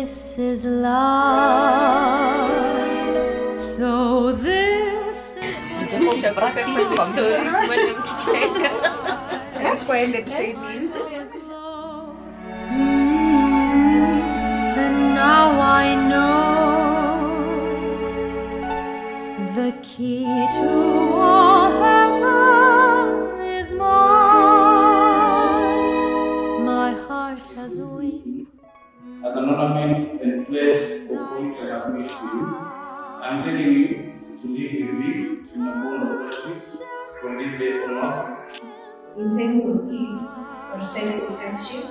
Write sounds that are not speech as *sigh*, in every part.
this is love. So this is Przepraszam, fajne *laughs* stories będę kicheka. Kwende training. Mm, of which I have made to you. I'm telling you to live with me in a bond of friendship from this day onwards. In times of ease or times of hardship,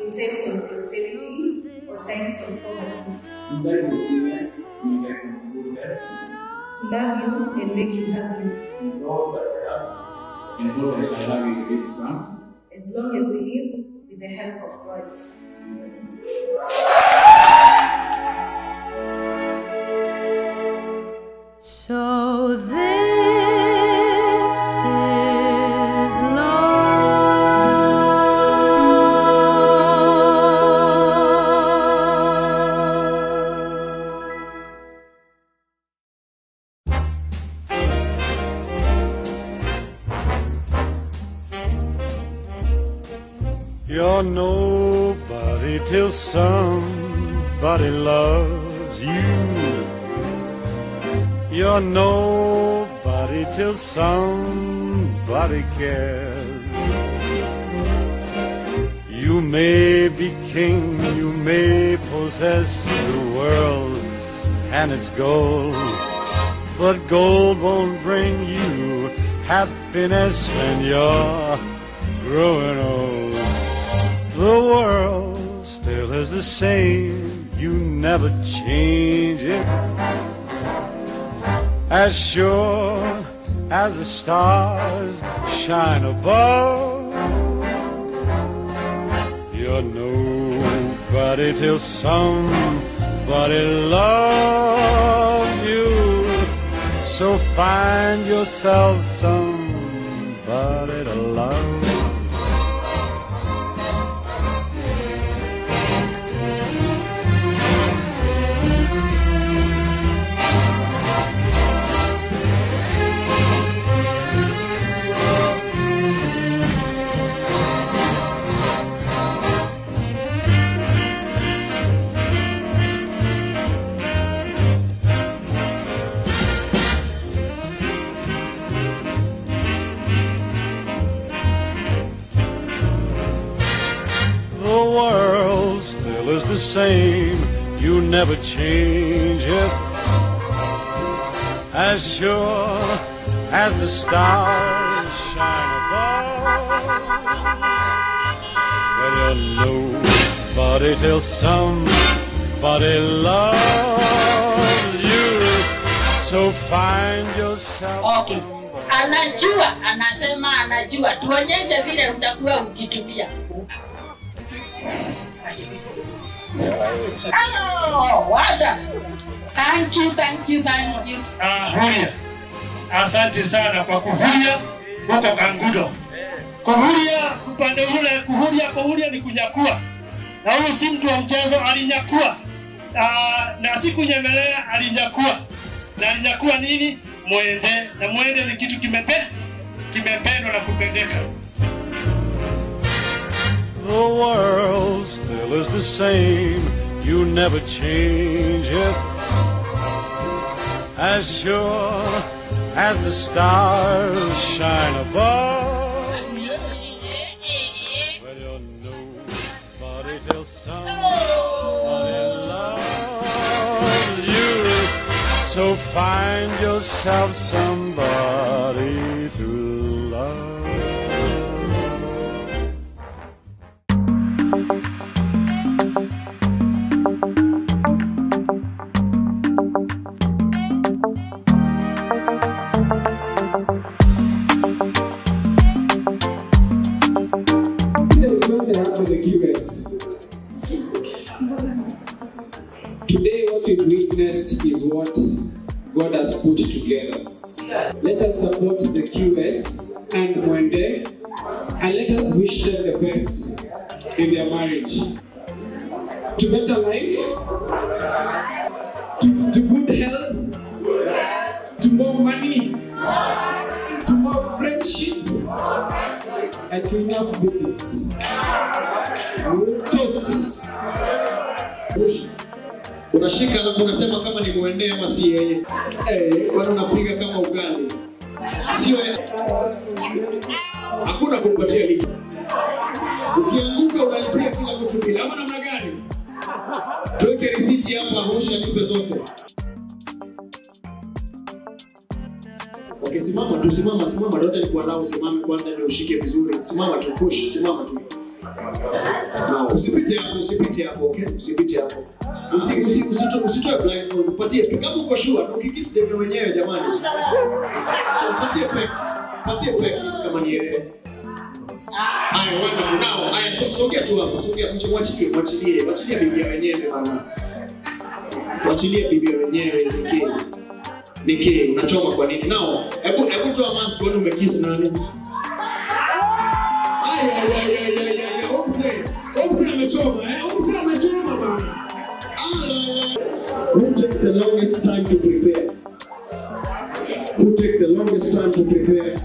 in times of prosperity or times of poverty, To guide your illness, you get some good health, to love you and make you happy. and all that I have, and what I shall have in the days to come. as long as we live with the help of God. So You're nobody till somebody loves you. You're nobody till somebody cares. You may be king, you may possess the world and its gold, but gold won't bring you happiness when you're growing old. The world still is the same, you never change it. As sure as the stars shine above, you're nobody till somebody loves you. So find yourself somebody the same, you never change it. As sure as the stars shine above, well, you're nobody till somebody loves you. So find yourself. Okay. Anajua, anasema anajua. Tuonyeshe vile utakuwa ukitumia. Oh, wonderful. Thank you, thank you, thank you. Ah, Huria, asante sana kwa kuhuria huko Kangudo. Kuhuria upande ule, kuhuria kuhuria ni kunyakua, na huyu si mtu wa mchezo, alinyakua ah, na si kunyemelea, alinyakua na alinyakua nini? Mwende, na mwende ni kitu kimepe kimependwa na kupendeka. The world still is the same, you never change it. As sure as the stars shine above, well, you're nobody till somebody loves you. So find yourself somebody to Today, what we've witnessed is what God has put together. Let us support the QS and Mwende and let us wish them the best in their marriage. To better life, to, to good health, to more money, to more friendship, and to enough babies. Unashika alafu unasema kama ni muendee ama si yeye. Eh, wewe unapiga kama ugali? Sio hakuna kumpatia ligi ukianguka unalipia kila mtu bila. Ama namna gani? Tuweke risiti hapa hosha nipe zote. Okay, simama tu, simama, simama. Wacha nikuandaa usimame kwanza ndio ushike vizuri. Simama tu, push, simama tu. No, usipite hapo, usipite hapo, okay? Usipite hapo. Usi- usi- usi, blindfold, upatie pick. Kama uko sure, ukikisi debe wenyewe jamani. So patie pick. Patie pick kama ni yeye. Haya, wonderful. Now, haya, so- sogea tu hapo, sogea, mche- mwachilie, mwachilie, mwachilie bibi wenyewe bana. Mwachilie bibi wenyewe nikii. Nikii, unachoma kwa nini? Now, hebu hebu toa mask wewe umekisi nani? Haya, haya, ay, eh? Who takes the longest time to prepare? Who takes the longest time to prepare?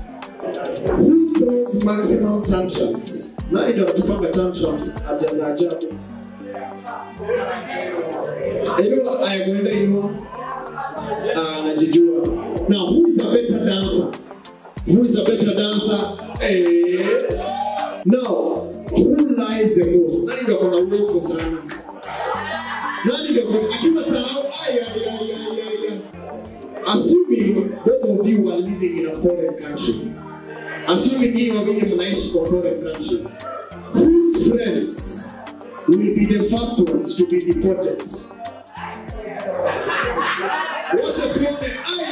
Who throws maximum tantrums? Nani ndio to tantrums ajabu za ajabu? Hello, I am hivyo. to najijua. Now, who is a better dancer? Who is a better dancer? Eh. Now, who lies the most? Nani ndio kuna uloko sana? Nani ndio kuna akiwa tarau? Ay, ay, ay, ay, ay, ay. Assuming both of you are living in a foreign country. Assuming nyinyi wawili mnaishi kwa foreign country. Whose friends will be the first ones to be deported? Wacha tuone. Ay,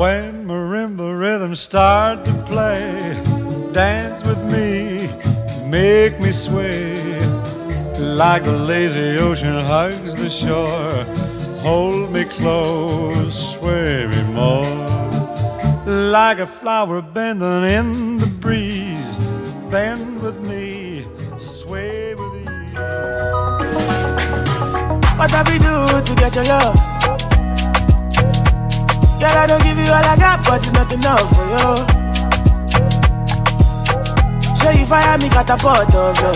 When marimba rhythms start to play, dance with me, make me sway. Like the lazy ocean hugs the shore, hold me close, sway me more. Like a flower bending in the breeze, bend with me, sway with ease. What have we do to get your love? Girl, I don't you all I got, but it's not enough for you. Show you fire me catapult of you.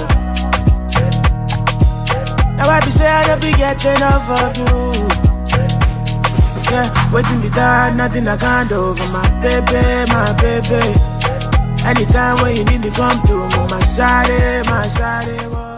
Now I be say I don't be get enough of you. Yeah, waiting be done, nothing I can't do for my baby, my baby. Anytime when you need me, come to me, my shawty, my oh.